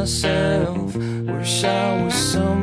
myself. Wish I was someone.